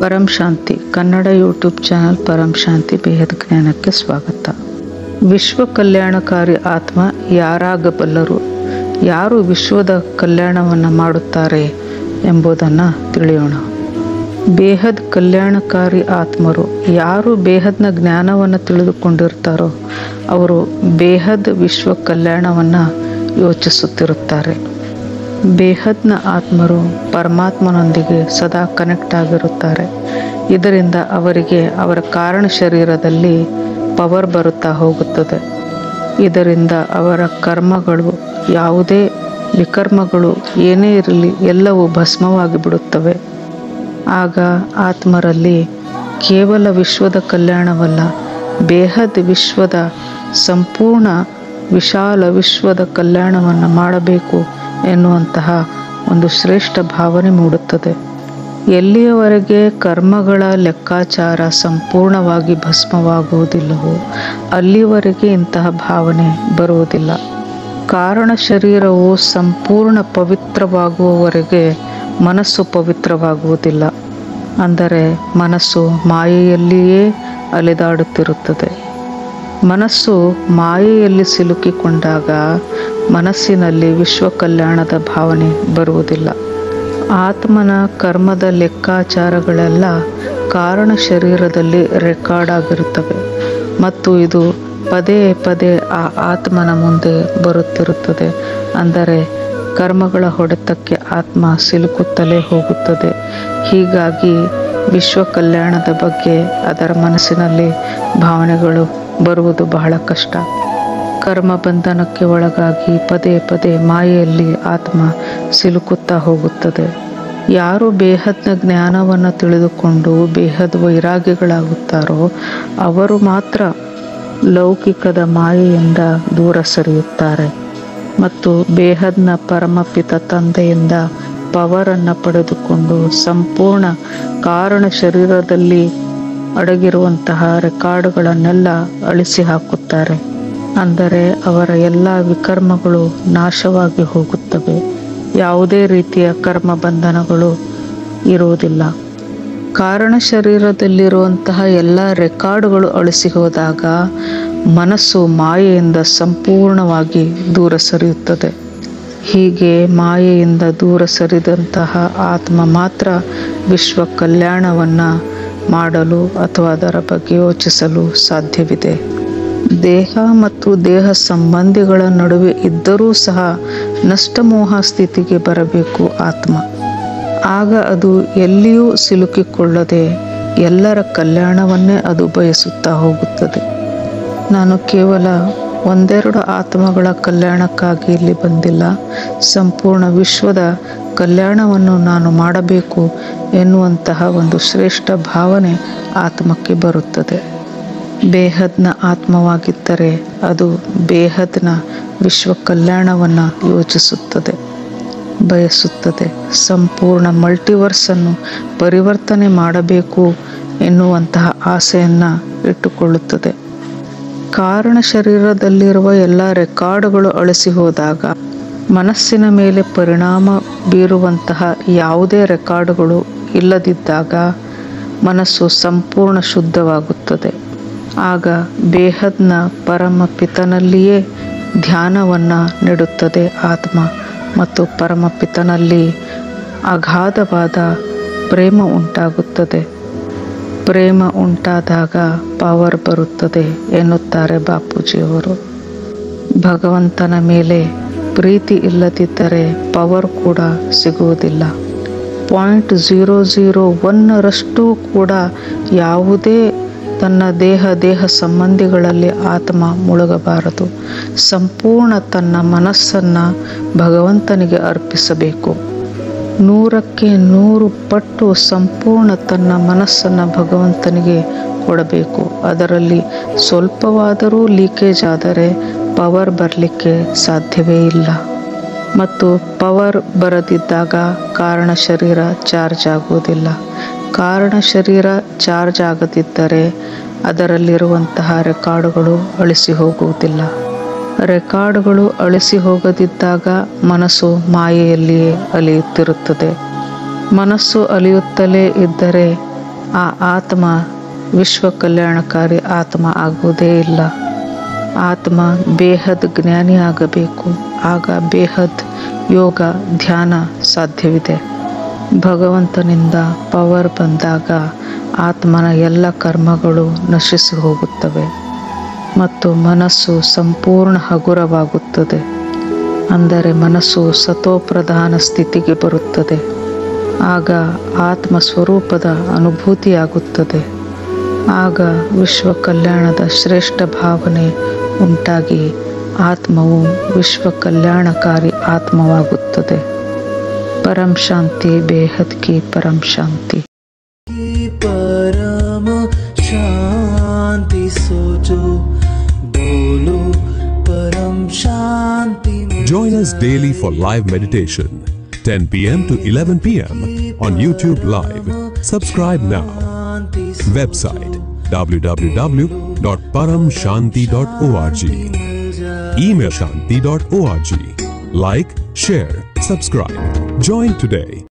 ಪರಂ Shanti, Kannada YouTube channel Param Shanti ಬೇಹದ ಜ್ಞಾನಕ್ಕೆ ಸ್ವಾಗತ. ವಿಶ್ವ ಕಲ್ಯಾಣಕಾರಿ ಆತ್ಮ ಯಾರಾಗಬಲ್ಲರು, ಯಾರು ವಿಶ್ವದ ಕಲ್ಯಾಣವನ್ನು ಮಾಡುತ್ತಾರೆ ಎಂಬುದನ್ನು ತಿಳಿಯೋಣ. ಬೇಹದ್ ಕಲ್ಯಾಣಕಾರಿ ಆತ್ಮರು ಯಾರು ಬೇಹದ್ನ ಜ್ಞಾನವನ್ನು ತಿಳಿದುಕೊಂಡಿರ್ತಾರೋ, ಅವರು ಬೇಹದ್ ವಿಶ್ವ ಕಲ್ಯಾಣವನ್ನು ಯೋಚಿಸುತ್ತಿರುತ್ತಾರೆ. ಬೇಹದ್ನ ಆತ್ಮರು ಪರಮಾತ್ಮನೊಂದಿಗೆ ಸದಾ ಕನೆಕ್ಟ್ ಆಗಿರುತ್ತಾರೆ. ಇದರಿಂದ ಅವರಿಗೆ ಅವರ ಕಾರಣ ಶರೀರದಲ್ಲಿ ಪವರ್ ಬರುತ್ತಾ ಹೋಗುತ್ತದೆ. ಇದರಿಂದ ಅವರ ಕರ್ಮಗಳು ಯಾವುದೇ ವಿಕರ್ಮಗಳು ಏನೇ ಇರಲಿ ಎಲ್ಲವೂ ಭಸ್ಮವಾಗಿ ಬಿಡುತ್ತವೆ. ಆಗ ಆತ್ಮರಲ್ಲಿ ಕೇವಲ ವಿಶ್ವದ ಕಲ್ಯಾಣವಲ್ಲ, ಬೇಹದ್ ವಿಶ್ವದ ಸಂಪೂರ್ಣ ವಿಶಾಲ ವಿಶ್ವದ ಕಲ್ಯಾಣವನ್ನು ಮಾಡಬೇಕು ಎನ್ನುವಂತಹ ಒಂದು ಶ್ರೇಷ್ಠ ಭಾವನೆ ಮೂಡುತ್ತದೆ. ಎಲ್ಲಿಯವರೆಗೆ ಕರ್ಮಗಳ ಲೆಕ್ಕಾಚಾರ ಸಂಪೂರ್ಣವಾಗಿ ಭಸ್ಮವಾಗುವುದಿಲ್ಲವೋ ಅಲ್ಲಿಯವರೆಗೆ ಇಂತಹ ಭಾವನೆ ಬರುವುದಿಲ್ಲ. ಕಾರಣ ಶರೀರವು ಸಂಪೂರ್ಣ ಪವಿತ್ರವಾಗುವವರೆಗೆ ಮನಸ್ಸು ಪವಿತ್ರವಾಗುವುದಿಲ್ಲ. ಅಂದರೆ ಮನಸ್ಸು ಮಾಯೆಯಲ್ಲಿಯೇ ಅಲೆದಾಡುತ್ತಿರುತ್ತದೆ. ಮನಸ್ಸು ಮಾಯೆಯಲ್ಲಿ ಸಿಲುಕಿಕೊಂಡಾಗ ಮನಸ್ಸಿನಲ್ಲಿ ವಿಶ್ವ ಕಲ್ಯಾಣದ ಭಾವನೆ ಬರುವುದಿಲ್ಲ. ಆತ್ಮನ ಕರ್ಮದ ಲೆಕ್ಕಾಚಾರಗಳೆಲ್ಲ ಕಾರಣ ಶರೀರದಲ್ಲಿ ರೆಕಾರ್ಡ್ ಆಗಿರುತ್ತವೆ ಮತ್ತು ಇದು ಪದೇ ಪದೇ ಆ ಆತ್ಮನ ಮುಂದೆ ಬರುತ್ತಿರುತ್ತದೆ. ಅಂದರೆ ಕರ್ಮಗಳ ಹೊಡೆತಕ್ಕೆ ಆತ್ಮ ಸಿಲುಕುತ್ತಲೇ ಹೋಗುತ್ತದೆ. ಹೀಗಾಗಿ ವಿಶ್ವ ಕಲ್ಯಾಣದ ಬಗ್ಗೆ ಅದರ ಮನಸ್ಸಿನಲ್ಲಿ ಭಾವನೆಗಳು ಬರುವುದು ಬಹಳ ಕಷ್ಟ. ಕರ್ಮ ಬಂಧನಕ್ಕೆ ಒಳಗಾಗಿ ಪದೇ ಪದೇ ಮಾಯೆಯಲ್ಲಿ ಆತ್ಮ ಸಿಲುಕುತ್ತಾ ಹೋಗುತ್ತದೆ. ಯಾರು ಬೇಹದ್ನ ಜ್ಞಾನವನ್ನು ತಿಳಿದುಕೊಂಡು ಬೇಹದ್ ವೈರಾಗಿಗಳಾಗುತ್ತಾರೋ ಅವರು ಮಾತ್ರ ಲೌಕಿಕದ ಮಾಯೆಯಿಂದ ದೂರ ಸರಿಯುತ್ತಾರೆ. ಮತ್ತು ಬೇಹದ್ನ ಪರಮಪಿತ ತಂದೆಯಿಂದ ಪವರನ್ನು ಪಡೆದುಕೊಂಡು ಸಂಪೂರ್ಣ ಕಾರಣ ಶರೀರದಲ್ಲಿ ಅಡಗಿರುವಂತಹ ರೆಕಾರ್ಡ್ಗಳನ್ನೆಲ್ಲ ಅಳಿಸಿ ಹಾಕುತ್ತಾರೆ. ಅಂದರೆ ಅವರ ಎಲ್ಲ ವಿಕರ್ಮಗಳು ನಾಶವಾಗಿ ಹೋಗುತ್ತವೆ. ಯಾವುದೇ ರೀತಿಯ ಕರ್ಮ ಬಂಧನಗಳು ಇರುವುದಿಲ್ಲ. ಕಾರಣ ಶರೀರದಲ್ಲಿರುವಂತಹ ಎಲ್ಲ ರೆಕಾರ್ಡ್ಗಳು ಅಳಿಸಿ ಹೋದಾಗ ಮನಸ್ಸು ಮಾಯೆಯಿಂದ ಸಂಪೂರ್ಣವಾಗಿ ದೂರ ಸರಿಯುತ್ತದೆ. ಹೀಗೆ ಮಾಯೆಯಿಂದ ದೂರ ಸರಿದಂತಹ ಆತ್ಮ ಮಾತ್ರ ವಿಶ್ವ ಕಲ್ಯಾಣವನ್ನು ಮಾಡಲು ಅಥವಾ ಅದರ ಬಗ್ಗೆ ಯೋಚಿಸಲು ಸಾಧ್ಯವಿದೆ. ದೇಹ ಮತ್ತು ದೇಹ ಸಂಬಂಧಿಗಳ ನಡುವೆ ಇದ್ದರೂ ಸಹ ನಷ್ಟಮೋಹ ಸ್ಥಿತಿಗೆ ಬರಬೇಕು ಆತ್ಮ. ಆಗ ಅದು ಎಲ್ಲಿಯೂ ಸಿಲುಕಿಕೊಳ್ಳದೆ ಎಲ್ಲರ ಕಲ್ಯಾಣವನ್ನೇ ಅದು ಬಯಸುತ್ತಾ ಹೋಗುತ್ತದೆ. ನಾನು ಕೇವಲ ಒಂದೆರಡು ಆತ್ಮಗಳ ಕಲ್ಯಾಣಕ್ಕಾಗಿ ಇಲ್ಲಿ ಬಂದಿಲ್ಲ. ಸಂಪೂರ್ಣ ವಿಶ್ವದ ಕಲ್ಯಾಣವನ್ನು ನಾನು ಮಾಡಬೇಕು ಎನ್ನುವಂತಹ ಒಂದು ಶ್ರೇಷ್ಠ ಭಾವನೆ ಆತ್ಮಕ್ಕೆ ಬರುತ್ತದೆ. ಬೇಹದ್ನ ಆತ್ಮವಾಗಿದ್ದರೆ ಅದು ಬೇಹದ್ನ ವಿಶ್ವ ಕಲ್ಯಾಣವನ್ನು ಯೋಚಿಸುತ್ತದೆ, ಬಯಸುತ್ತದೆ. ಸಂಪೂರ್ಣ ಮಲ್ಟಿವರ್ಸನ್ನು ಪರಿವರ್ತನೆ ಮಾಡಬೇಕು ಎನ್ನುವಂತಹ ಆಸೆಯನ್ನು ಇಟ್ಟುಕೊಳ್ಳುತ್ತದೆ. ಕಾರಣ ಶರೀರದಲ್ಲಿರುವ ಎಲ್ಲ ರೆಕಾರ್ಡ್ಗಳು ಅಳಿಸಿ ಹೋದಾಗ ಮನಸ್ಸಿನ ಮೇಲೆ ಪರಿಣಾಮ ಬೀರುವಂತಹ ಯಾವುದೇ ರೆಕಾರ್ಡ್ಗಳು ಇಲ್ಲದಿದ್ದಾಗ ಮನಸ್ಸು ಸಂಪೂರ್ಣ ಶುದ್ಧವಾಗುತ್ತದೆ. ಆಗ ಬೇಹದ್ನ ಪರಮ ಪಿತನಲ್ಲಿಯೇ ಧ್ಯಾನವನ್ನು ನೀಡುತ್ತದೆ ಆತ್ಮ ಮತ್ತು ಪರಮ ಪಿತನಲ್ಲಿ ಅಗಾಧವಾದ ಪ್ರೇಮ ಉಂಟಾಗುತ್ತದೆ. ಪ್ರೇಮ ಉಂಟಾದಾಗ ಪವರ್ ಬರುತ್ತದೆ ಎನ್ನುತ್ತಾರೆ ಬಾಪೂಜಿಯವರು. ಭಗವಂತನ ಮೇಲೆ ಪ್ರೀತಿ ಇಲ್ಲದಿದ್ದರೆ ಪವರ್ ಕೂಡ ಸಿಗುವುದಿಲ್ಲ. ಪಾಯಿಂಟ್ ಝೀರೋ ಝೀರೋ ಒನ್ನರಷ್ಟು ಕೂಡ ಯಾವುದೇ ತನ್ನ ದೇಹ ದೇಹ ಸಂಬಂಧಿಗಳಲ್ಲಿ ಆತ್ಮ ಮುಳುಗಬಾರದು. ಸಂಪೂರ್ಣ ತನ್ನ ಮನಸ್ಸನ್ನು ಭಗವಂತನಿಗೆ ಅರ್ಪಿಸಬೇಕು. ನೂರಕ್ಕೆ ನೂರು ಪಟ್ಟು ಸಂಪೂರ್ಣ ತನ್ನ ಮನಸ್ಸನ್ನು ಭಗವಂತನಿಗೆ ಕೊಡಬೇಕು. ಅದರಲ್ಲಿ ಸ್ವಲ್ಪವಾದರೂ ಲೀಕೇಜ್ ಆದರೆ ಪವರ್ ಬರಲಿಕ್ಕೆ ಸಾಧ್ಯವೇ ಇಲ್ಲ. ಮತ್ತು ಪವರ್ ಬರದಿದ್ದಾಗ ಕಾರಣ ಶರೀರ ಚಾರ್ಜ್ ಆಗುವುದಿಲ್ಲ. ಕಾರಣ ಶರೀರ ಚಾರ್ಜ್ ಆಗದಿದ್ದರೆ ಅದರಲ್ಲಿರುವಂತಹ ರೆಕಾರ್ಡುಗಳು ಅಳಿಸಿ ಹೋಗುವುದಿಲ್ಲ. ರೆಕಾರ್ಡ್ಗಳು ಅಳಿಸಿ ಹೋಗದಿದ್ದಾಗ ಮನಸ್ಸು ಮಾಯೆಯಲ್ಲಿಯೇ ಅಲಿಯುತ್ತಿರುತ್ತದೆ. ಮನಸ್ಸು ಅಲಿಯುತ್ತಲೇ ಇದ್ದರೆ ಆ ಆತ್ಮ ವಿಶ್ವ ಕಲ್ಯಾಣಕಾರಿ ಆತ್ಮ ಆಗುವುದೇ ಇಲ್ಲ. ಆತ್ಮ ಬೇಹದ್ ಜ್ಞಾನಿ ಆಗಬೇಕು. ಆಗ ಬೇಹದ್ ಯೋಗ, ಧ್ಯಾನ ಸಾಧ್ಯವಿದೆ. ಭಗವಂತನಿಂದ ಪವರ್ ಬಂದಾಗ ಆತ್ಮನ ಎಲ್ಲ ಕರ್ಮಗಳು ನಶಿಸಿ ಹೋಗುತ್ತವೆ. ಮತ್ತು ಮನಸ್ಸು ಸಂಪೂರ್ಣ ಹಗುರವಾಗುತ್ತದೆ. ಅಂದರೆ ಮನಸ್ಸು ಸತೋಪ್ರಧಾನ ಸ್ಥಿತಿಗೆ ಬರುತ್ತದೆ. ಆಗ ಆತ್ಮ ಸ್ವರೂಪದ ಅನುಭೂತಿಯಾಗುತ್ತದೆ. ಆಗ ವಿಶ್ವ ಕಲ್ಯಾಣದ ಶ್ರೇಷ್ಠ ಭಾವನೆ ಉಂಟಾಗಿ ಆತ್ಮವು ವಿಶ್ವ ಕಲ್ಯಾಣಕಾರಿ ಆತ್ಮವಾಗುತ್ತದೆ. ಪರಂ ಶಾಂತಿ ಬೇಹದ್ ಕಿ ಪರಂ ಶಾಂತಿ. ಪರಮ ಶಾಂತಿ ಸೋಚೋ Join us daily for live meditation, 10 p.m. to 11 p.m. on YouTube Live. Subscribe now. Website www.paramshanti.org. Email shanti.org. Like, share, subscribe. Join today.